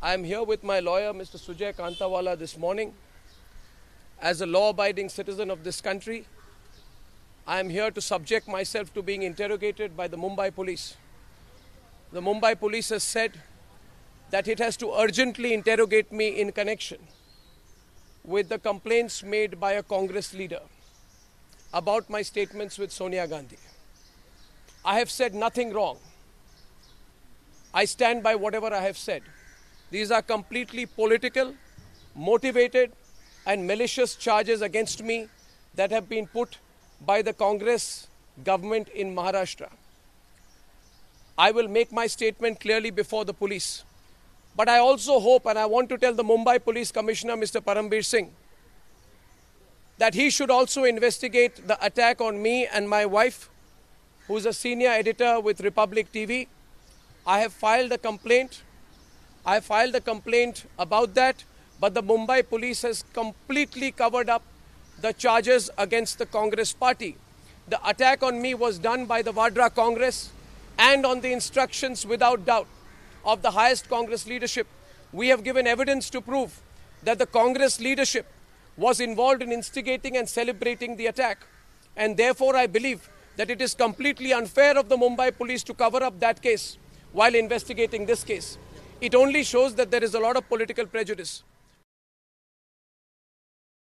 I am here with my lawyer, Mr. Sujay Kantawala, this morning. As a law abiding citizen of this country, I am here to subject myself to being interrogated by the Mumbai police. The Mumbai police has said that it has to urgently interrogate me in connection with the complaints made by a Congress leader about my statements with Sonia Gandhi. I have said nothing wrong. I stand by whatever I have said. These are completely political, motivated, and malicious charges against me that have been put by the Congress government in Maharashtra. I will make my statement clearly before the police. But I also hope, and I want to tell the Mumbai Police Commissioner, Mr. Parambir Singh, that he should also investigate the attack on me and my wife, who's a senior editor with Republic TV. I have filed a complaint. I filed a complaint about that, but the Mumbai police has completely covered up the charges against the Congress party. The attack on me was done by the Vadra Congress and on the instructions, without doubt, of the highest Congress leadership. We have given evidence to prove that the Congress leadership was involved in instigating and celebrating the attack. And therefore, I believe that it is completely unfair of the Mumbai police to cover up that case while investigating this case. It only shows that there is a lot of political prejudice.